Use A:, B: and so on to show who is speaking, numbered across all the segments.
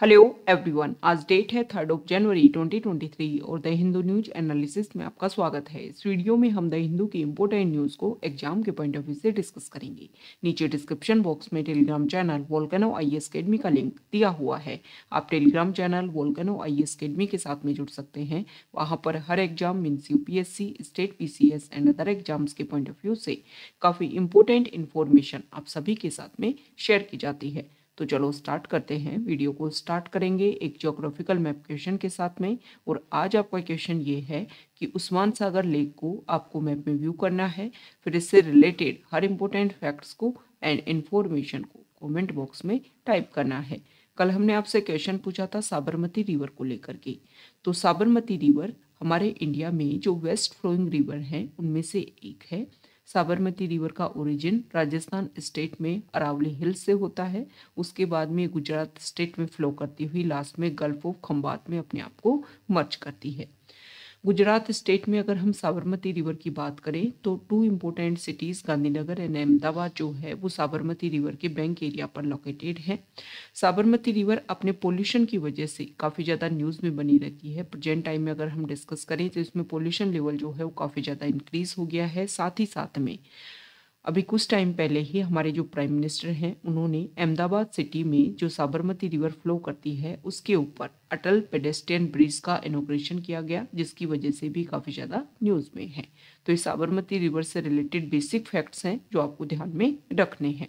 A: Hello everyone आज date है third of January 2023 और द हिंदू न्यूज़ एनालिसिस में आपका स्वागत है। इस वीडियो में हम द हिंदू की इंपोर्टेंट न्यूज़ को एग्ज़ाम के पॉइंट ऑफ़ व्यू से डिस्कस करेंगे। नीचे डिस्क्रिप्शन बॉक्स में Telegram channel volcano I S academy का लिंक दिया हुआ है। आप Telegram channel volcano I S academy के साथ में जुड़ सकते हैं। वहाँ पर हर exam means UPSC state PCS and other exams के पॉइंट ऑफ़ व्यू से काफ़ी इंपॉर्टेंट इन्फॉर्मेशन आप सभी के साथ में शेयर की जाती है। तो चलो स्टार्ट करते हैं। वीडियो को स्टार्ट करेंगे एक जोग्राफिकल मैप क्वेश्चन के साथ में। और आज आपका क्वेश्चन ये है कि उस्मान सागर लेक को आपको मैप में व्यू करना है। फिर इससे रिलेटेड हर इम्पोर्टेंट फैक्ट्स को एंड इन्फॉर्मेशन को कमेंट बॉक्स में टाइप करना है। कल हमने आपसे क्वेश्चन पूछा था साबरमती रिवर को लेकर के। तो साबरमती रिवर हमारे इंडिया में जो वेस्ट फ्लोइंग रिवर हैं, उनमें से एक है। साबरमती रिवर का ओरिजिन राजस्थान स्टेट में अरावली हिल्स से होता है। उसके बाद में गुजरात स्टेट में फ्लो करती हुई लास्ट में गल्फ ऑफ़ खम्बात में अपने आप को मर्च करती है। गुजरात स्टेट में अगर हम साबरमती रिवर की बात करें तो two important cities Gandhinagar and Ahmedabad जो है, वो साबरमती रिवर के बैंक एरिया पर लोकेटेड है। साबरमती रिवर अपने पोल्यूशन की वजह से काफ़ी ज़्यादा न्यूज़ में बनी रहती है। प्रजेंट टाइम में अगर हम डिस्कस करें तो इसमें पोल्यूशन लेवल जो है, वो काफ़ी ज़्यादा इंक्रीज़ हो गया है। साथ ही साथ में अभी कुछ टाइम पहले ही हमारे जो प्राइम मिनिस्टर हैं, उन्होंने अहमदाबाद सिटी में जो साबरमती रिवर फ्लो करती है, उसके ऊपर अटल पेडेस्ट्रियन ब्रिज का इनोग्रेशन किया गया, जिसकी वजह से भी काफ़ी ज़्यादा न्यूज़ में है। तो ये साबरमती रिवर से रिलेटेड बेसिक फैक्ट्स हैं, जो आपको ध्यान में रखने हैं।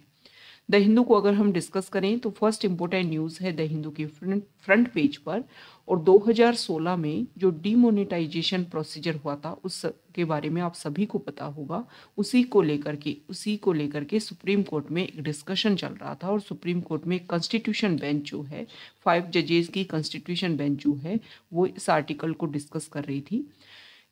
A: द हिंदू को अगर हम डिस्कस करें तो फ़र्स्ट इम्पोर्टेंट न्यूज़ है द हिंदू के फ्रंट फ्रंट पेज पर। और 2016 में जो डीमोनेटाइजेशन प्रोसीजर हुआ था उस के बारे में आप सभी को पता होगा। उसी को लेकर के, उसी को लेकर के सुप्रीम कोर्ट में एक डिस्कशन चल रहा था और सुप्रीम कोर्ट में कॉन्स्टिट्यूशन बेंच जो है फाइव जजेस की कॉन्स्टिट्यूशन बेंच जो है, वो इस आर्टिकल को डिस्कस कर रही थी।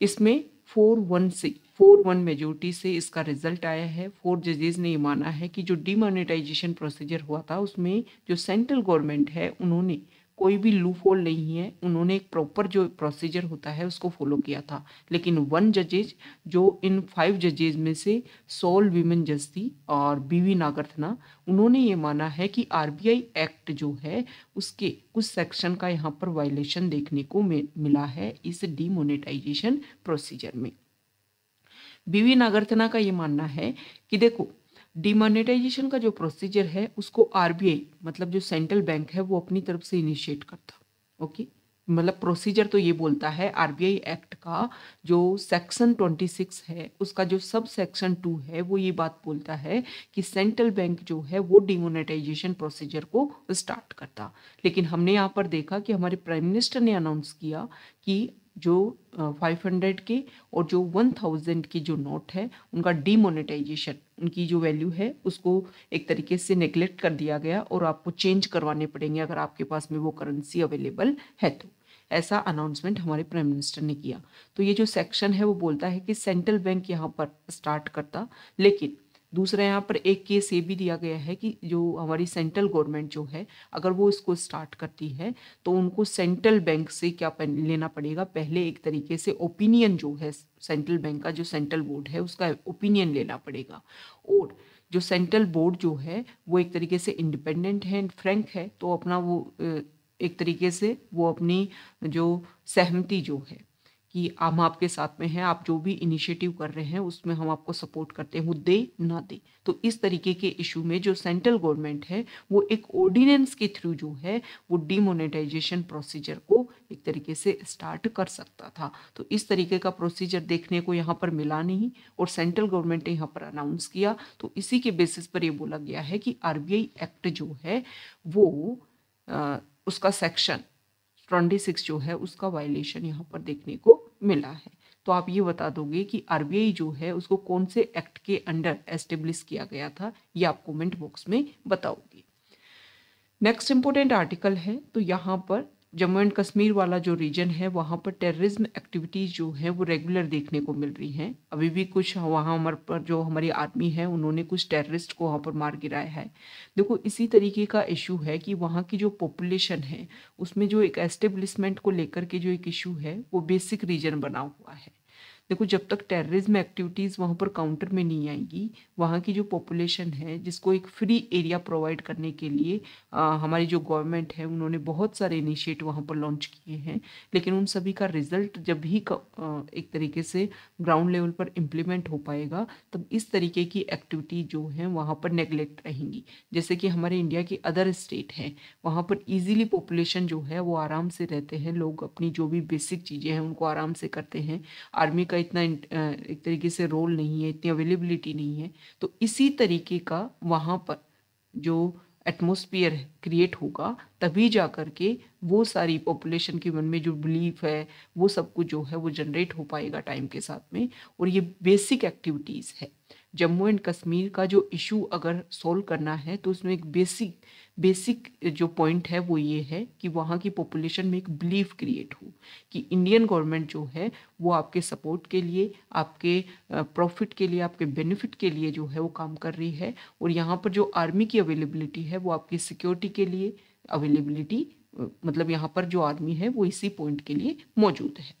A: इसमें फोर वन से, फोर वन मेजोरिटी से इसका रिज़ल्ट आया है। फोर जजेज ने ये माना है कि जो डिमोनेटाइजेशन प्रोसीजर हुआ था, उसमें जो सेंट्रल गवर्नमेंट है, उन्होंने कोई भी लूप होल नहीं है, उन्होंने एक प्रॉपर जो प्रोसीजर होता है, उसको फॉलो किया था। लेकिन वन जजेज जो इन फाइव जजेज में से सोल वीमेन जज थी और बीवी नागरथना उन्होंने ये माना है कि आरबीआई एक्ट जो है, उसके कुछ सेक्शन का यहाँ पर वायलेशन देखने को मिला है इस डीमोनेटाइजेशन प्रोसीजर में। बीवी नागरथना का ये मानना है कि देखो डिमोनेटाइजेशन का जो प्रोसीजर है, उसको आरबीआई मतलब जो सेंट्रल बैंक है, वो अपनी तरफ़ से इनिशिएट करता ओके मतलब प्रोसीजर तो ये बोलता है आरबीआई एक्ट का जो सेक्शन 26 है, उसका जो सब सेक्शन टू है, वो ये बात बोलता है कि सेंट्रल बैंक जो है, वो डिमोनेटाइजेशन प्रोसीजर को स्टार्ट करता। लेकिन हमने यहाँ पर देखा कि हमारे प्राइम मिनिस्टर ने अनाउंस किया कि जो फाइव हंड्रेड के और जो वन थाउज़ेंड की जो नोट है, उनका डीमोनेटाइजेशन उनकी जो वैल्यू है, उसको एक तरीके से नेग्लेक्ट कर दिया गया और आपको चेंज करवाने पड़ेंगे अगर आपके पास में वो करेंसी अवेलेबल है तो। ऐसा अनाउंसमेंट हमारे प्राइम मिनिस्टर ने किया। तो ये जो सेक्शन है, वो बोलता है कि सेंट्रल बैंक यहाँ पर स्टार्ट करता, लेकिन दूसरा यहाँ पर एक केस ये भी दिया गया है कि जो हमारी सेंट्रल गवर्नमेंट जो है, अगर वो इसको स्टार्ट करती है तो उनको सेंट्रल बैंक से क्या लेना पड़ेगा? पहले एक तरीके से ओपिनियन जो है सेंट्रल बैंक का जो सेंट्रल बोर्ड है, उसका ओपिनियन लेना पड़ेगा। और जो सेंट्रल बोर्ड जो है, वो एक तरीके से इंडिपेंडेंट है फ्रैंक है तो अपना वो एक तरीके से वो अपनी जो सहमति जो है कि हम आपके साथ में हैं आप जो भी इनिशिएटिव कर रहे हैं उसमें हम आपको सपोर्ट करते हैं वो दे ना दे। तो इस तरीके के इशू में जो सेंट्रल गवर्नमेंट है वो एक ऑर्डिनेंस के थ्रू जो है वो डिमोनेटाइजेशन प्रोसीजर को एक तरीके से स्टार्ट कर सकता था। तो इस तरीके का प्रोसीजर देखने को यहाँ पर मिला नहीं और सेंट्रल गवर्नमेंट ने यहाँ पर अनाउंस किया। तो इसी के बेसिस पर ये बोला गया है कि आरबीआई एक्ट जो है वो आ, उसका सेक्शन ट्वेंटी सिक्स जो है उसका वायलेशन यहाँ पर देखने को मिला है। तो आप ये बता दोगे कि आरबीआई जो है, उसको कौन से एक्ट के अंडर एस्टेब्लिश किया गया था, ये आप कमेंट बॉक्स में बताओगे। नेक्स्ट इम्पोर्टेंट आर्टिकल है तो यहाँ पर जम्मू एंड कश्मीर वाला जो रीजन है, वहाँ पर टेररिज्म एक्टिविटीज़ जो है, वो रेगुलर देखने को मिल रही हैं। अभी भी कुछ वहाँ हमारे पर, जो हमारी आर्मी है, उन्होंने कुछ टेररिस्ट को वहाँ पर मार गिराया है। देखो, इसी तरीके का इशू है कि वहाँ की जो पॉपुलेशन है, उसमें जो एक एस्टेब्लिशमेंट को लेकर के जो एक इशू है, वो बेसिक रीजन बना हुआ है। देखो जब तक टेररिज्म एक्टिविटीज़ वहाँ पर काउंटर में नहीं आएगी वहाँ की जो पॉपुलेशन है जिसको एक फ्री एरिया प्रोवाइड करने के लिए आ, हमारी जो गवर्नमेंट है उन्होंने बहुत सारे इनिशिएटिव वहाँ पर लॉन्च किए हैं। लेकिन उन सभी का रिज़ल्ट जब भी आ, एक तरीके से ग्राउंड लेवल पर इम्प्लीमेंट हो पाएगा तब इस तरीके की एक्टिविटी जो है वहाँ पर नेग्लेक्ट रहेंगी। जैसे कि हमारे इंडिया के अदर स्टेट हैं वहाँ पर ईजिली पॉपुलेशन जो है वो आराम से रहते हैं। लोग अपनी जो भी बेसिक चीज़ें हैं उनको आराम से करते हैं। आर्मी का इतना एक तरीके से रोल नहीं है, इतनी अवेलेबिलिटी नहीं है तो इसी तरीके का वहाँ पर जो एटमोसफियर क्रिएट होगा, तभी जा कर के वो सारी पॉपुलेशन के मन में जो बिलीफ है, वो सब कुछ जो है, वो जनरेट हो पाएगा टाइम के साथ में। और ये बेसिक एक्टिविटीज़ है। जम्मू एंड कश्मीर का जो इशू अगर सॉल्व करना है तो उसमें एक बेसिक बेसिक जो पॉइंट है वो ये है कि वहाँ की पॉपुलेशन में एक बिलीफ क्रिएट हो कि इंडियन गवर्नमेंट जो है वो आपके सपोर्ट के लिए, आपके प्रॉफिट के लिए, आपके बेनिफिट के लिए जो है वो काम कर रही है और यहाँ पर जो आर्मी की अवेलेबिलिटी है वो आपकी सिक्योरिटी के लिए अवेलेबिलिटी मतलब यहाँ पर जो आर्मी है वो इसी पॉइंट के लिए मौजूद है।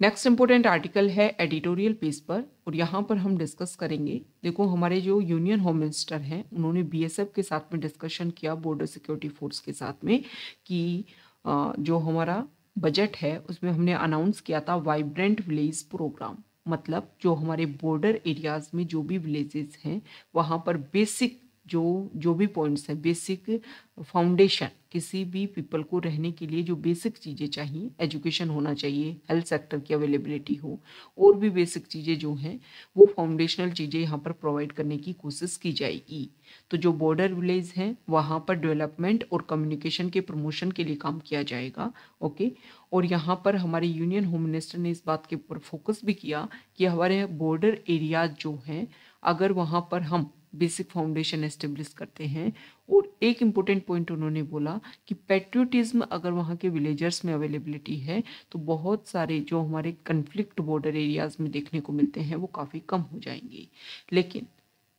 A: नेक्स्ट इंपॉर्टेंट आर्टिकल है एडिटोरियल पेज पर, और यहाँ पर हम डिस्कस करेंगे। देखो, हमारे जो यूनियन होम मिनिस्टर हैं, उन्होंने बीएसएफ के साथ में डिस्कशन किया बॉर्डर सिक्योरिटी फोर्स के साथ में, कि जो हमारा बजट है, उसमें हमने अनाउंस किया था वाइब्रेंट विलेज प्रोग्राम मतलब जो हमारे बॉर्डर एरियाज़ में जो भी विलेजेस हैं, वहाँ पर बेसिक जो जो भी पॉइंट्स हैं बेसिक फाउंडेशन किसी भी पीपल को रहने के लिए जो बेसिक चीज़ें चाहिए एजुकेशन होना चाहिए हेल्थ सेक्टर की अवेलेबिलिटी हो, और भी बेसिक चीज़ें जो हैं, वो फाउंडेशनल चीज़ें यहाँ पर प्रोवाइड करने की कोशिश की जाएगी। तो जो बॉर्डर विलेज हैं, वहाँ पर डेवलपमेंट और कम्युनिकेशन के प्रमोशन के लिए काम किया जाएगा ओके और यहाँ पर हमारे यूनियन होम मिनिस्टर ने इस बात के ऊपर फोकस भी किया कि हमारे बॉर्डर एरियाज़ जो हैं, अगर वहाँ पर हम बेसिक फाउंडेशन एस्टेब्लिश करते हैं। और एक इम्पोर्टेंट पॉइंट उन्होंने बोला कि पेट्रियोटिज्म अगर वहाँ के विलेजर्स में अवेलेबिलिटी है तो बहुत सारे जो हमारे कन्फ्लिक्ट बॉर्डर एरियाज़ में देखने को मिलते हैं, वो काफ़ी कम हो जाएँगे। लेकिन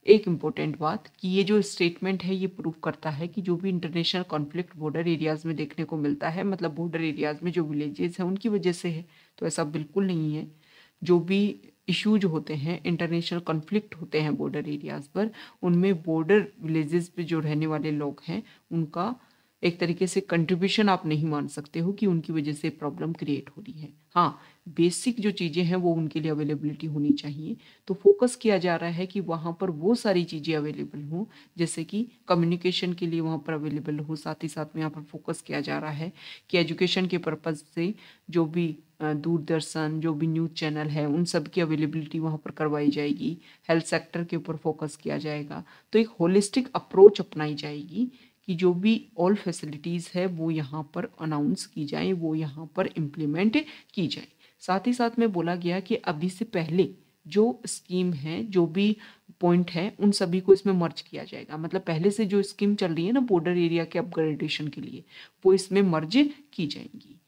A: एक इम्पोर्टेंट बात कि ये जो स्टेटमेंट है, ये प्रूव करता है कि जो भी इंटरनेशनल कॉन्फ्लिक्ट बॉर्डर एरियाज़ में देखने को मिलता है मतलब बॉर्डर एरियाज़ में जो विलेजेस हैं, उनकी वजह से है तो ऐसा बिल्कुल नहीं है। जो भी इश्यूज़ होते हैं, इंटरनेशनल कन्फ्लिक्ट होते हैं बॉर्डर एरियाज़ पर, उनमें बॉर्डर विलेजेस पे जो रहने वाले लोग हैं, उनका एक तरीके से कंट्रीब्यूशन आप नहीं मान सकते हो कि उनकी वजह से प्रॉब्लम क्रिएट हो रही है। हाँ बेसिक जो चीज़ें हैं वो उनके लिए अवेलेबिलिटी होनी चाहिए। तो फोकस किया जा रहा है कि वहाँ पर वो सारी चीज़ें अवेलेबल हों, जैसे कि कम्युनिकेशन के लिए वहाँ पर अवेलेबल हो, साथ ही साथ में यहाँ पर फोकस किया जा रहा है कि एजुकेशन के पर्पज़ से जो भी दूरदर्शन, जो भी न्यूज़ चैनल है, उन सब की अवेलेबिलिटी वहाँ पर करवाई जाएगी। हेल्थ सेक्टर के ऊपर फोकस किया जाएगा। तो एक होलिस्टिक अप्रोच अपनाई जाएगी कि जो भी ऑल फैसिलिटीज़ है, वो यहाँ पर अनाउंस की जाए, वो यहाँ पर इम्प्लीमेंट की जाए। साथ ही साथ में बोला गया कि अभी से पहले जो स्कीम है, जो भी पॉइंट है, उन सभी को इसमें मर्ज किया जाएगा। मतलब पहले से जो स्कीम चल रही है ना बॉर्डर एरिया के अपग्रेडेशन के लिए, वो इसमें मर्ज की जाएँगी।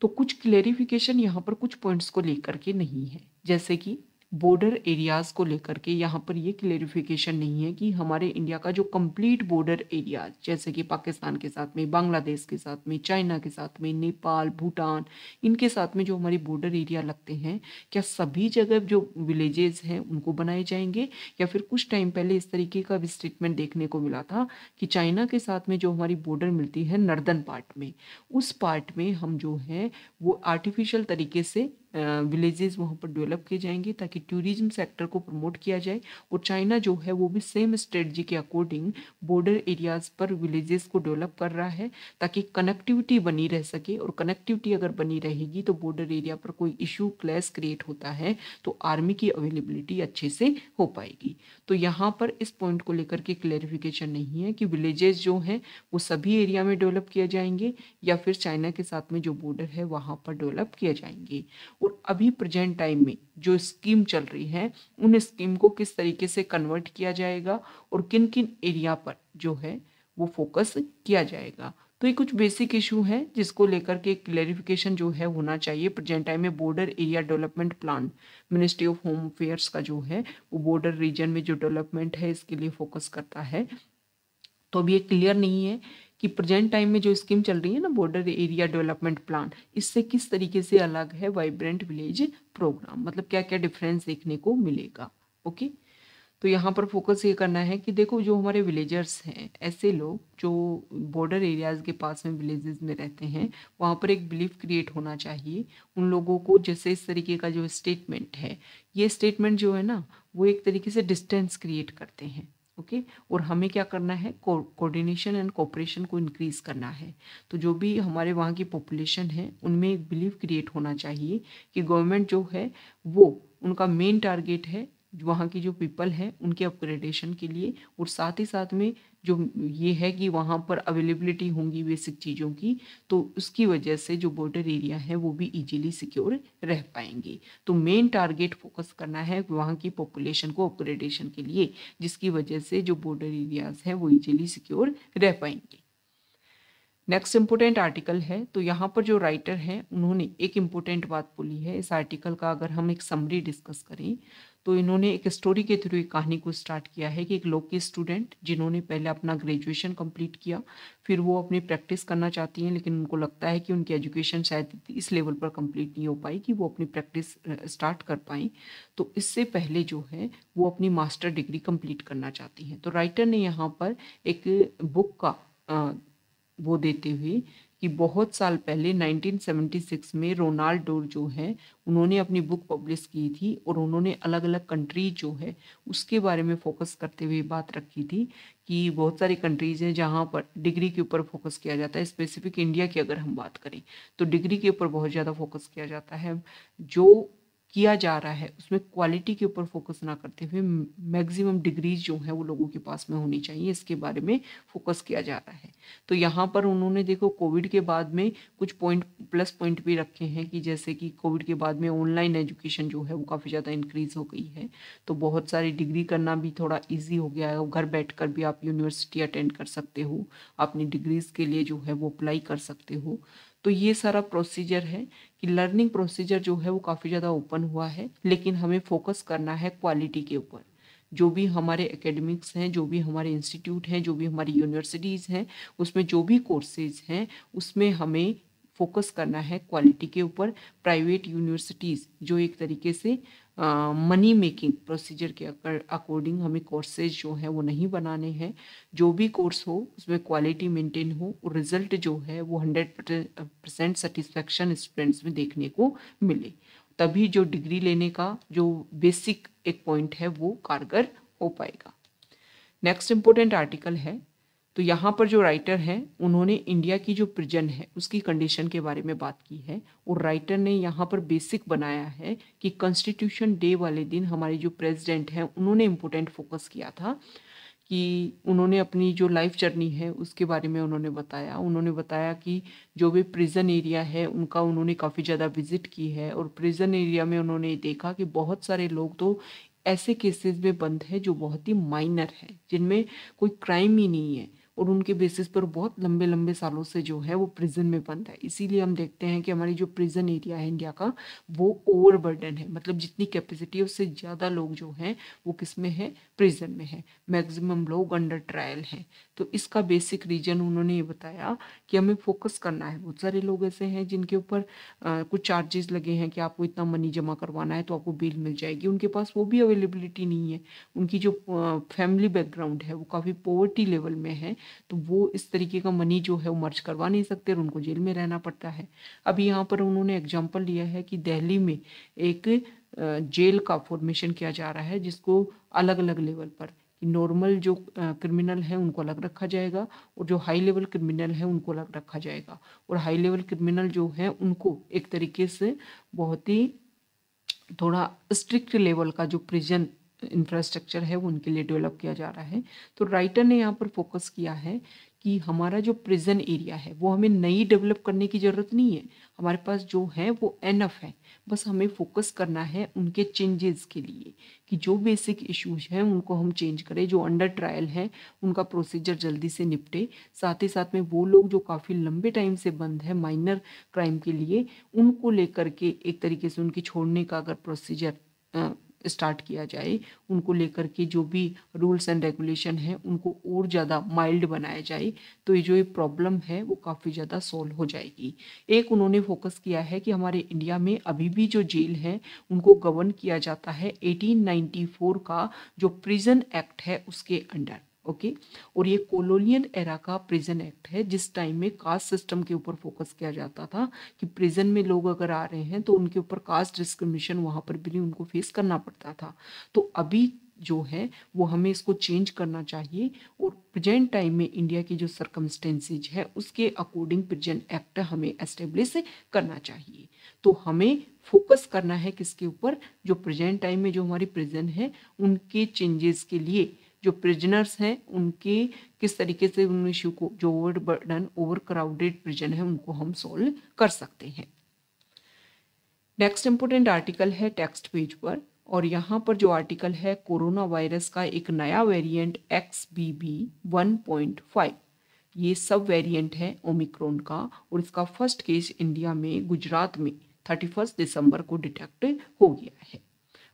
A: तो कुछ क्लेरिफिकेशन यहाँ पर कुछ पॉइंट्स को लेकर के नहीं है। जैसे कि बॉर्डर एरियाज़ को लेकर के यहाँ पर ये क्लेरिफिकेशन नहीं है कि हमारे इंडिया का जो कंप्लीट बॉर्डर एरिया जैसे कि पाकिस्तान के साथ में, बांग्लादेश के साथ में, चाइना के साथ में, नेपाल, भूटान, इनके साथ में जो हमारी बॉर्डर एरिया लगते हैं, क्या सभी जगह जो विलेजेस हैं उनको बनाए जाएँगे? या फिर कुछ टाइम पहले इस तरीके का स्टेटमेंट देखने को मिला था कि चाइना के साथ में जो हमारी बॉर्डर मिलती है नर्दन पार्ट में, उस पार्ट में हम जो है, वो आर्टिफिशियल तरीके से विलेजेस वहाँ पर डेवलप किए जाएँगे ताकि टूरिज़्म सेक्टर को प्रमोट किया जाए और चाइना जो है वो भी सेम स्ट्रेटजी के अकॉर्डिंग बॉर्डर एरियाज़ पर विलेजेस को डेवलप कर रहा है ताकि कनेक्टिविटी बनी रह सके और कनेक्टिविटी अगर बनी रहेगी तो बॉर्डर एरिया पर कोई इशू क्लैश क्रिएट होता है तो आर्मी की अवेलेबिलिटी अच्छे से हो पाएगी। तो यहाँ पर इस पॉइंट को लेकर के क्लैरिफिकेशन नहीं है कि विलेजेस जो हैं वो सभी एरिया में डेवलप किए जाएँगे या फिर चाइना के साथ में जो बॉर्डर है वहाँ पर डेवलप किए जाएँगे। और अभी प्रेजेंट टाइम में जो स्कीम चल रही है, उन स्कीम को किस तरीके से कन्वर्ट किया जाएगा और किन किन एरिया पर जो है वो फोकस किया जाएगा। तो ये कुछ बेसिक इशू है जिसको लेकर के क्लैरिफिकेशन जो है होना चाहिए। प्रेजेंट टाइम में border area development plan ministry of home affairs का जो है, वो बॉर्डर रीजन में जो डेवलपमेंट है, इसके लिए फोकस करता है। तो अभी ये क्लियर नहीं है कि प्रेजेंट टाइम में जो स्कीम चल रही है ना बॉर्डर एरिया डेवलपमेंट प्लान इससे किस तरीके से अलग है वाइब्रेंट विलेज प्रोग्राम मतलब क्या क्या डिफरेंस देखने को मिलेगा? ओके तो यहाँ पर फोकस ये करना है कि देखो, जो हमारे विलेजर्स हैं, ऐसे लोग जो बॉर्डर एरियाज़ के पास में विलेजेस में रहते हैं, वहाँ पर एक बिलीफ क्रिएट होना चाहिए। उन लोगों को जैसे इस तरीके का जो स्टेटमेंट है, ये स्टेटमेंट जो है ना, वो एक तरीके से डिस्टेंस क्रिएट करते हैं। ओके? और हमें क्या करना है? कोऑर्डिनेशन एंड कोऑपरेशन को इंक्रीज करना है। तो जो भी हमारे वहाँ की पॉपुलेशन है, उनमें एक बिलीव क्रिएट होना चाहिए कि गवर्नमेंट जो है, वो, उनका मेन टारगेट है वहाँ की जो पीपल है, उनके अपग्रेडेशन के लिए और साथ ही साथ में जो ये है कि वहाँ पर अवेलेबिलिटी होंगी बेसिक चीज़ों की तो उसकी वजह से जो बॉर्डर एरिया है, वो भी इजीली सिक्योर रह पाएँगे। तो मेन टारगेट फोकस करना है वहाँ की पॉपुलेशन को अपग्रेडेशन के लिए, जिसकी वजह से जो बॉर्डर एरियाज़ हैं, वो इजीली सिक्योर रह पाएँगे। नेक्स्ट इम्पोर्टेंट आर्टिकल है तो यहाँ पर जो राइटर हैं, उन्होंने एक इम्पोर्टेंट बात बोली है। इस आर्टिकल का अगर हम एक समरी डिस्कस करें तो इन्होंने एक स्टोरी के थ्रू एक कहानी को स्टार्ट किया है कि एक लोग के स्टूडेंट जिन्होंने पहले अपना ग्रेजुएशन कंप्लीट किया, फिर वो अपनी प्रैक्टिस करना चाहती हैं, लेकिन उनको लगता है कि उनकी एजुकेशन शायद इस लेवल पर कंप्लीट नहीं हो पाई कि वो अपनी प्रैक्टिस स्टार्ट कर पाई। तो इससे पहले जो है, वो अपनी मास्टर डिग्री कंप्लीट करना चाहती हैं। तो राइटर ने यहाँ पर एक बुक का वो देते हुए कि बहुत साल पहले 1976 में रोनाल्ड डोर जो है, उन्होंने अपनी बुक पब्लिश की थी और उन्होंने अलग अलग कंट्री जो है, उसके बारे में फोकस करते हुए बात रखी थी कि बहुत सारी कंट्रीज़ हैं जहाँ पर डिग्री के ऊपर फोकस किया जाता है। स्पेसिफिक इंडिया की अगर हम बात करें तो डिग्री के ऊपर बहुत ज़्यादा फोकस किया जाता है। जो किया जा रहा है, उसमें क्वालिटी के ऊपर फोकस ना करते हुए मैक्सिमम डिग्रीज जो है वो लोगों के पास में होनी चाहिए, इसके बारे में फोकस किया जा रहा है। तो यहाँ पर उन्होंने देखो कोविड के बाद में कुछ पॉइंट प्लस पॉइंट भी रखे हैं कि जैसे कि कोविड के बाद में ऑनलाइन एजुकेशन जो है वो काफ़ी ज़्यादा इंक्रीज हो गई है। तो बहुत सारी डिग्री करना भी थोड़ा ईजी हो गया है घर बैठ कर भी आप यूनिवर्सिटी अटेंड कर सकते हो, अपनी डिग्रीज के लिए जो है वो अप्लाई कर सकते हो। तो ये सारा प्रोसीजर है कि लर्निंग प्रोसीजर जो है वो काफ़ी ज़्यादा ओपन हुआ है, लेकिन हमें फोकस करना है क्वालिटी के ऊपर। जो भी हमारे एकेडमिक्स हैं, जो भी हमारे इंस्टीट्यूट हैं, जो भी हमारी यूनिवर्सिटीज़ हैं, उसमें जो भी कोर्सेज हैं, उसमें हमें फोकस करना है क्वालिटी के ऊपर। प्राइवेट यूनिवर्सिटीज़ जो एक तरीके से मनी मेकिंग प्रोसीजर के अकॉर्डिंग हमें कोर्सेज जो है वो नहीं बनाने हैं। जो भी कोर्स हो, उसमें क्वालिटी मेंटेन हो, और रिज़ल्ट जो है वो हंड्रेड परसेंट सेटिस्फेक्शन स्टूडेंट्स में देखने को मिले। तभी जो डिग्री लेने का, जो बेसिक एक पॉइंट है वो कारगर हो पाएगा। नेक्स्ट इम्पोर्टेंट आर्टिकल है तो यहाँ पर जो राइटर हैं, उन्होंने इंडिया की जो प्रिजन है, उसकी कंडीशन के बारे में बात की है। और राइटर ने यहाँ पर बेसिक बनाया है कि कॉन्स्टिट्यूशन डे वाले दिन हमारे जो प्रेसिडेंट हैं, उन्होंने इम्पोर्टेंट फोकस किया था कि उन्होंने अपनी जो लाइफ जर्नी है, उसके बारे में उन्होंने बताया। उन्होंने बताया कि जो भी प्रिजन एरिया है, उनका उन्होंने काफ़ी ज़्यादा विज़िट की है। और प्रिजन एरिया में उन्होंने देखा कि बहुत सारे लोग तो ऐसे केसेस में बंद है जो बहुत ही माइनर है, जिनमें कोई क्राइम ही नहीं है। और उनके बेसिस पर बहुत लंबे लंबे सालों से जो है वो प्रिजन में बंद है। इसीलिए हम देखते हैं कि हमारी जो प्रिजन एरिया है इंडिया का, वो ओवर बर्डन है। मतलब जितनी कैपेसिटी है, उससे ज़्यादा लोग जो हैं, वो किसमें है? प्रिजन में है। मैक्सिमम लोग अंडर ट्रायल हैं। तो इसका बेसिक रीजन उन्होंने ये बताया कि हमें फोकस करना है। बहुत सारे लोग ऐसे हैं जिनके ऊपर कुछ चार्जेस लगे हैं कि आपको इतना मनी जमा करवाना है तो आपको बिल मिल जाएगी। उनके पास वो भी अवेलेबिलिटी नहीं है। उनकी जो फैमिली बैकग्राउंड है, वो काफ़ी पोवर्टी लेवल में है। तो वो इस तरीके का मनी जो है वो मर्ज करवा नहीं सकते और उनको जेल में रहना पड़ता है। अभी यहाँ पर उन्होंने एग्ज़ाम्पल लिया है कि दिल्ली में एक जेल का फॉर्मेशन किया जा रहा है जिसको अलग अलग लेवल पर नॉर्मल जो क्रिमिनल है उनको अलग रखा जाएगा और जो हाई लेवल क्रिमिनल है उनको अलग रखा जाएगा। और हाई लेवल क्रिमिनल जो है उनको एक तरीके से बहुत ही थोड़ा स्ट्रिक्ट लेवल का जो प्रिजन इंफ्रास्ट्रक्चर है, वो उनके लिए डेवलप किया जा रहा है। तो राइटर ने यहाँ पर फोकस किया है कि हमारा जो प्रिजन एरिया है, वो हमें नई डेवलप करने की ज़रूरत नहीं है। हमारे पास जो है, वो एनफ है। बस हमें फोकस करना है उनके चेंजेस के लिए कि जो बेसिक इश्यूज़ हैं, उनको हम चेंज करें, जो अंडर ट्रायल है, उनका प्रोसीजर जल्दी से निपटे। साथ ही साथ में वो लोग जो काफ़ी लंबे टाइम से बंद है माइनर क्राइम के लिए, उनको लेकर के एक तरीके से उनकी छोड़ने का अगर प्रोसीजर स्टार्ट किया जाए, उनको लेकर के जो भी रूल्स एंड रेगुलेशन है, उनको और ज़्यादा माइल्ड बनाया जाए तो ये जो ये प्रॉब्लम है, वो काफ़ी ज़्यादा सॉल्व हो जाएगी। एक उन्होंने फोकस किया है कि हमारे इंडिया में अभी भी जो जेल है, उनको गवर्न किया जाता है 1894 का जो प्रिजन एक्ट है, उसके अंडर। ओके? और ये कोलोनियल एरा का प्रिजन एक्ट है, जिस टाइम में कास्ट सिस्टम के ऊपर फोकस किया जाता था कि प्रिजन में लोग अगर आ रहे हैं तो उनके ऊपर कास्ट डिस्क्रिमिनेशन वहाँ पर भी उनको फेस करना पड़ता था। तो अभी जो है, वो हमें इसको चेंज करना चाहिए और प्रेजेंट टाइम में इंडिया की जो सरकमस्टेंसेज है, उसके अकॉर्डिंग प्रेजेंट एक्ट हमें एस्टेब्लिश करना चाहिए। तो हमें फोकस करना है किसके ऊपर? जो प्रेजेंट टाइम में जो हमारी प्रिजन है, उनके चेंजेस के लिए जो प्रिजनर्स हैं, उनके किस तरीके से उन इश्यू को, जो over burden over crowded prison है, उनको हम सॉल्व कर सकते हैं। नेक्स्ट इंपोर्टेंट आर्टिकल है टेक्स्ट पेज पर, और यहाँ पर जो आर्टिकल है कोरोना वायरस का एक नया variant X B B one point five ये सब वेरिएंट है ओमिक्रोन का, और इसका फ़र्स्ट केस इंडिया में, गुजरात में थर्टी फ़र्स्ट दिसंबर को डिटेक्ट हो गया है।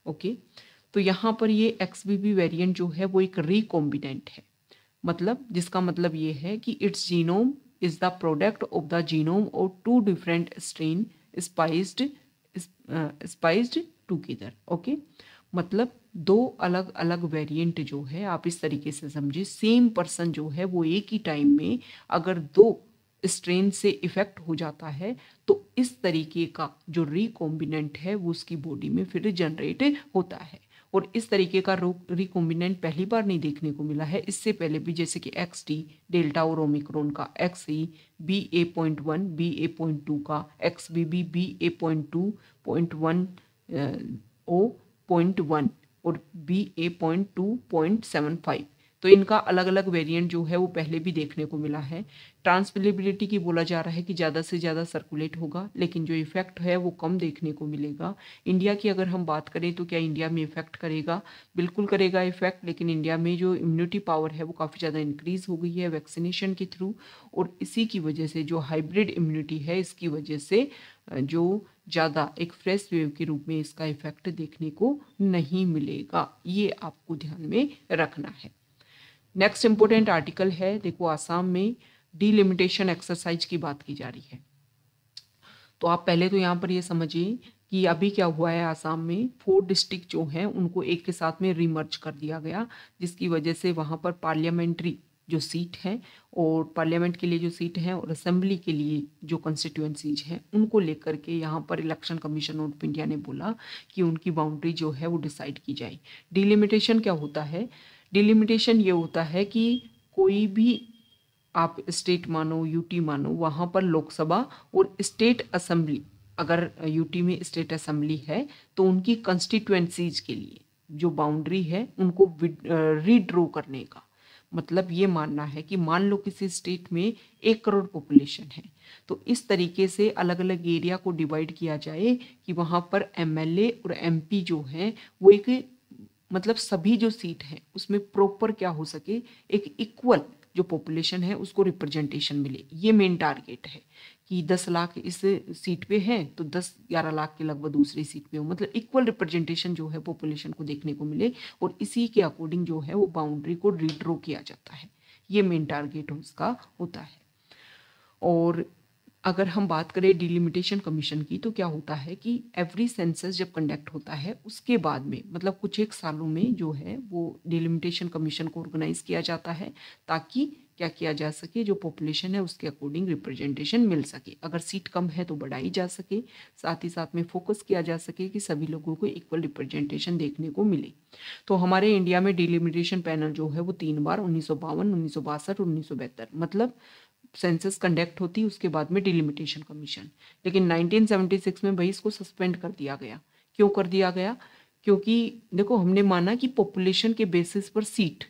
A: Okay okay? तो यहाँ पर ये एक्स बी बी वेरियंट जो है वो एक रिकॉम्बिनेंट है। मतलब जिसका मतलब ये है कि it's genome is the product of the genome और two different strain spliced spliced together okay मतलब दो अलग अलग वेरिएंट जो है, आप इस तरीके से समझिए सेम पर्सन जो है वो एक ही टाइम में अगर दो स्ट्रेन से इफ़ेक्ट हो जाता है तो इस तरीके का जो रिकॉम्बिनेंट है वो उसकी बॉडी में फिर जनरेट होता है। और इस तरीके का रिकॉम्बिनेंट पहली बार नहीं देखने को मिला है। इससे पहले भी जैसे कि एक्स टी डेल्टा और ओमिक्रोन का X E B A point one B A point two का X B B B A point two point one O point one और B A point two point seven five तो इनका अलग अलग variant जो है वो पहले भी देखने को मिला है। ट्रांसमिलेबिलिटी की बोला जा रहा है कि ज़्यादा से ज़्यादा सर्कुलेट होगा, लेकिन जो इफ़ेक्ट है वो कम देखने को मिलेगा। इंडिया की अगर हम बात करें तो क्या इंडिया में इफ़ेक्ट करेगा? बिल्कुल करेगा इफ़ेक्ट लेकिन इंडिया में जो इम्यूनिटी पावर है वो काफ़ी ज़्यादा इंक्रीज़ हो गई है वैक्सीनेशन के थ्रू और इसी की वजह से जो हाइब्रिड इम्यूनिटी है, इसकी वजह से जो ज़्यादा एक फ्रेश वेव के रूप में इसका इफ़ेक्ट देखने को नहीं मिलेगा। ये आपको ध्यान में रखना है। नेक्स्ट इंपोर्टेंट आर्टिकल है, देखो आसाम में डीलिमिटेशन एक्सरसाइज की बात की जा रही है। तो आप पहले तो यहाँ पर ये समझिए कि अभी क्या हुआ है आसाम में फोर डिस्ट्रिक्ट जो हैं, उनको एक के साथ में रिमर्ज कर दिया गया, जिसकी वजह से वहाँ पर पार्लियामेंट्री जो सीट हैं और पार्लियामेंट के लिए जो सीट हैं और असेंबली के लिए जो कंस्टिट्यूंसीज हैं, उनको लेकर के यहाँ पर इलेक्शन कमीशन ऑफ़ इंडिया ने बोला कि उनकी बाउंड्री जो है वो डिसाइड की जाए। डिलिमिटेशन क्या होता है? डिलिमिटेशन ये होता है कि कोई भी आप स्टेट मानो यूटी मानो, वहाँ पर लोकसभा और स्टेट असेंबली अगर यूटी में स्टेट असेंबली है तो उनकी कंस्टिट्यूंसीज के लिए जो बाउंड्री है, उनको रीड्रो करने का मतलब ये मानना है कि मान लो किसी स्टेट में एक करोड़ पॉपुलेशन है तो इस तरीके से अलग अलग एरिया को डिवाइड किया जाए कि वहाँ पर एमएलए और एमपी जो हैं, वो एक मतलब सभी जो सीट हैं, उसमें प्रॉपर क्या हो सके, एक इक्वल जो पॉपुलेशन है, उसको रिप्रेजेंटेशन मिले। ये मेन टारगेट है कि दस लाख इस सीट पे है तो दस ग्यारह लाख के लगभग दूसरी सीट पे हो। मतलब इक्वल रिप्रेजेंटेशन जो है पॉपुलेशन को देखने को मिले और इसी के अकॉर्डिंग जो है, वो बाउंड्री को रिड्रो किया जाता है। ये मेन टारगेट उसका होता है। और अगर हम बात करें डिलिमिटेशन कमीशन की तो क्या होता है कि एवरी सेंसस जब कंडक्ट होता है, उसके बाद में मतलब कुछ एक सालों में जो है, वो डिलिमिटेशन कमीशन को ऑर्गेनाइज किया जाता है, ताकि क्या किया जा सके, जो पॉपुलेशन है, उसके अकॉर्डिंग रिप्रेजेंटेशन मिल सके। अगर सीट कम है तो बढ़ाई जा सके। साथ ही साथ में फोकस किया जा सके कि सभी लोगों को इक्वल रिप्रेजेंटेशन देखने को मिले। तो हमारे इंडिया में डिलिमिटेशन पैनल जो है, वो तीन बार, उन्नीस सौ बावन, उन्नीस सौ बासठ, उन्नीस सौ बहत्तर मतलब सेंसस कंडक्ट होती, उसके बाद में डिलिमिटेशन कमीशन लेकिन 1976 में भाई इसको सस्पेंड कर दिया गया। क्यों कर दिया गया? क्योंकि देखो, हमने माना कि पॉपुलेशन के बेसिस पर सीट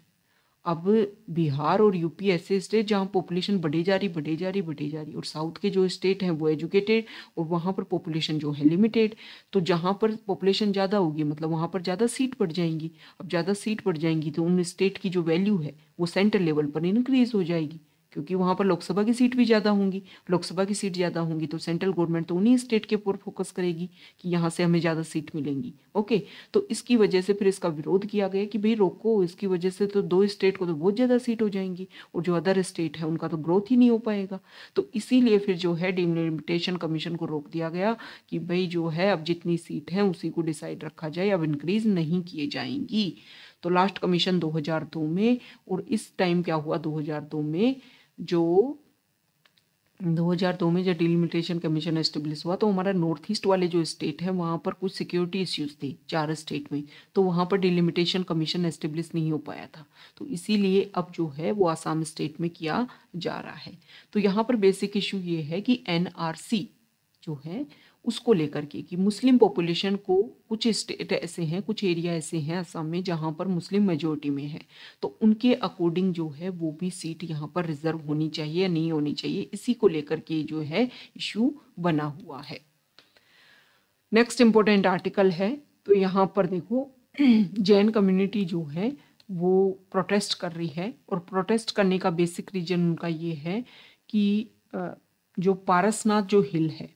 A: अब बिहार और यूपी ऐसे स्टेट जहाँ पॉपुलेशन बढ़े जा रही, बढ़े जा रही, बढ़े जा रही, और साउथ के जो स्टेट हैं, वो एजुकेटेड और वहाँ पर पॉपुलेशन जो है लिमिटेड तो जहाँ पर पॉपुलेशन ज़्यादा होगी मतलब वहाँ पर ज़्यादा सीट बढ़ जाएँगी। अब ज़्यादा सीट बढ़ जाएँगी तो उन स्टेट की जो वैल्यू है, वो सेंटर लेवल पर इंक्रीज हो जाएगी। क्योंकि वहाँ पर लोकसभा की सीट भी ज़्यादा होंगी। लोकसभा की सीट ज़्यादा होंगी तो सेंट्रल गवर्नमेंट तो उन्हीं स्टेट के ऊपर फोकस करेगी कि यहाँ से हमें ज़्यादा सीट मिलेंगी। ओके तो इसकी वजह से फिर इसका विरोध किया गया कि भाई रोको, इसकी वजह से तो दो स्टेट को तो बहुत ज़्यादा सीट हो जाएँगी और जो अदर स्टेट है उनका तो ग्रोथ ही नहीं हो पाएगा। तो इसीलिए फिर जो है डिलिमिटेशन कमीशन को रोक दिया गया कि भाई जो है अब जितनी सीट है उसी को डिसाइड रखा जाए, अब इंक्रीज नहीं किए जाएँगी। तो लास्ट कमीशन 2002 में और इस टाइम क्या हुआ? 2002 में जो 2002 में जब डिलिमिटेशन कमीशन एस्टेब्लिश हुआ तो हमारा नॉर्थ ईस्ट वाले जो स्टेट है, वहाँ पर कुछ सिक्योरिटी इश्यूज़ थे चार स्टेट में तो वहाँ पर डिलिमिटेशन कमीशन एस्टेब्लिश नहीं हो पाया था। तो इसीलिए अब जो है, वो आसाम स्टेट में किया जा रहा है। तो यहाँ पर बेसिक इश्यू ये है कि एनआरसी जो है उसको लेकर के कि मुस्लिम पॉपुलेशन को कुछ स्टेट ऐसे हैं, कुछ एरिया ऐसे हैं असम में जहाँ पर मुस्लिम मेजोरिटी में है। तो उनके अकॉर्डिंग जो है, वो भी सीट यहाँ पर रिज़र्व होनी चाहिए या नहीं होनी चाहिए, इसी को लेकर के जो है इशू बना हुआ है। नेक्स्ट इम्पोर्टेंट आर्टिकल है तो यहाँ पर देखो, जैन कम्युनिटी जो है, वो प्रोटेस्ट कर रही है और प्रोटेस्ट करने का बेसिक रीजन उनका ये है कि जो पारसनाथ जो हिल है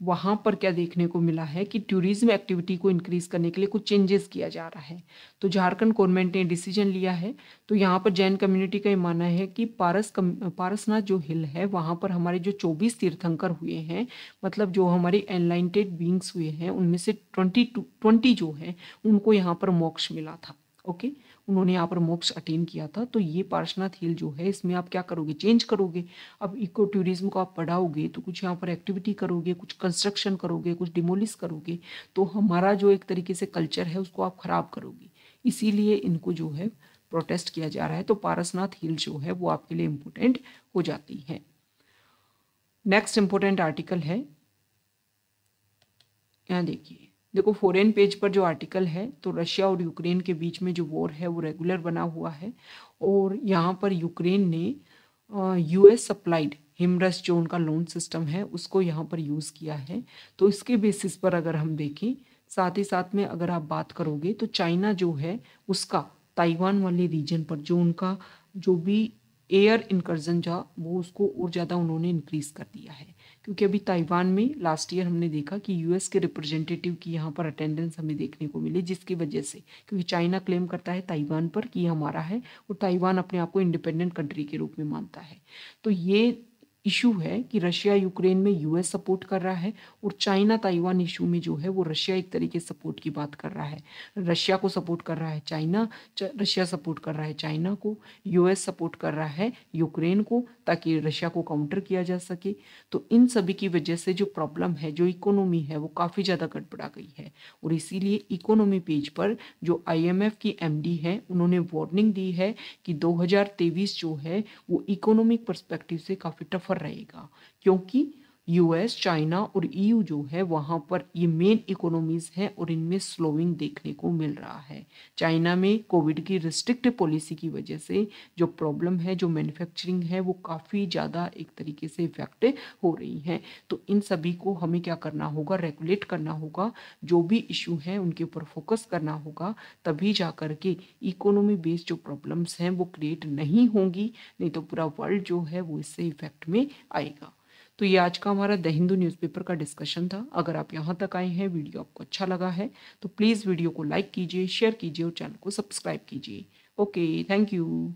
A: वहाँ पर क्या देखने को मिला है कि टूरिज़्म एक्टिविटी को इंक्रीज करने के लिए कुछ चेंजेस किया जा रहा है। तो झारखंड गवर्नमेंट ने डिसीज़न लिया है। तो यहाँ पर जैन कम्युनिटी का ये मानना है कि पारस कम, पारसनाथ जो हिल है, वहाँ पर हमारे जो चौबीस तीर्थंकर हुए हैं मतलब जो हमारे एनलाइंटेड बींग्स हुए हैं, उनमें से ट्वेंटी ट्वेंटी जो है, उनको यहाँ पर मोक्ष मिला था। ओके उन्होंने यहाँ पर मोक्ष अटेन किया था तो ये पार्शनाथ हिल जो है, इसमें आप क्या करोगे? चेंज करोगे? अब इको टूरिज़्म को आप पढ़ाओगे तो कुछ यहाँ पर एक्टिविटी करोगे, कुछ कंस्ट्रक्शन करोगे, कुछ डिमोलिश करोगे तो हमारा जो एक तरीके से कल्चर है, उसको आप ख़राब करोगे। इसीलिए इनको जो है प्रोटेस्ट किया जा रहा है तो पारसनाथ हिल जो है, वो आपके लिए इम्पोर्टेंट हो जाती है। नेक्स्ट इम्पोर्टेंट आर्टिकल है। यहाँ देखिए। देखो फॉरेन पेज पर जो आर्टिकल है तो रशिया और यूक्रेन के बीच में जो वॉर है, वो रेगुलर बना हुआ है। और यहाँ पर यूक्रेन ने यूएस सप्लाइड हिमरस जो उनका लोन सिस्टम है, उसको यहाँ पर यूज़ किया है। तो इसके बेसिस पर अगर हम देखें, साथ ही साथ में अगर आप बात करोगे तो चाइना जो है, उसका ताइवान वाले रीजन पर जो उनका, जो भी एयर इनकर्जन जा वो उसको और ज़्यादा उन्होंने इंक्रीज़ कर दिया है। क्योंकि अभी ताइवान में लास्ट ईयर हमने देखा कि यूएस के रिप्रेजेंटेटिव की यहाँ पर अटेंडेंस हमें देखने को मिली, जिसकी वजह से, क्योंकि चाइना क्लेम करता है ताइवान पर कि हमारा है, और ताइवान अपने आप को इंडिपेंडेंट कंट्री के रूप में मानता है। तो ये इशू है कि रशिया यूक्रेन में यूएस सपोर्ट कर रहा है और चाइना ताइवान इशू में जो है वो रशिया एक तरीके से सपोर्ट की बात कर रहा है। रशिया को सपोर्ट कर रहा है चाइना रशिया सपोर्ट कर रहा है चाइना को, यूएस सपोर्ट कर रहा है यूक्रेन को, ताकि रशिया को काउंटर किया जा सके। तो इन सभी की वजह से जो प्रॉब्लम है, जो इकोनॉमी है, वो काफ़ी ज़्यादा गड़बड़ा गई है। और इसीलिए इकोनॉमी पेज पर जो आईएमएफ की एमडी है, उन्होंने वार्निंग दी है कि 2023 जो है, वो इकोनॉमिक परस्पेक्टिव से काफ़ी टफर रहेगा। क्योंकि यूएस चाइना और ईयू जो है, वहाँ पर ये मेन इकोनॉमीज हैं और इनमें स्लोइंग देखने को मिल रहा है। चाइना में कोविड की रिस्ट्रिक्ट पॉलिसी की वजह से जो प्रॉब्लम है, जो मैन्युफैक्चरिंग है, वो काफ़ी ज़्यादा एक तरीके से इफ़ेक्ट हो रही हैं। तो इन सभी को हमें क्या करना होगा रेगुलेट करना होगा। जो भी इशू हैं, उनके ऊपर फोकस करना होगा। तभी जा कर के इकोनॉमी बेस्ड जो प्रॉब्लम्स हैं, वो क्रिएट नहीं होंगी, नहीं तो पूरा वर्ल्ड जो है, वो इससे इफ़ेक्ट में आएगा। तो ये आज का हमारा द हिंदू न्यूज़पेपर का डिस्कशन था। अगर आप यहाँ तक आए हैं, वीडियो आपको अच्छा लगा है तो प्लीज़ वीडियो को लाइक कीजिए, शेयर कीजिए और चैनल को सब्सक्राइब कीजिए। Okay, thank you.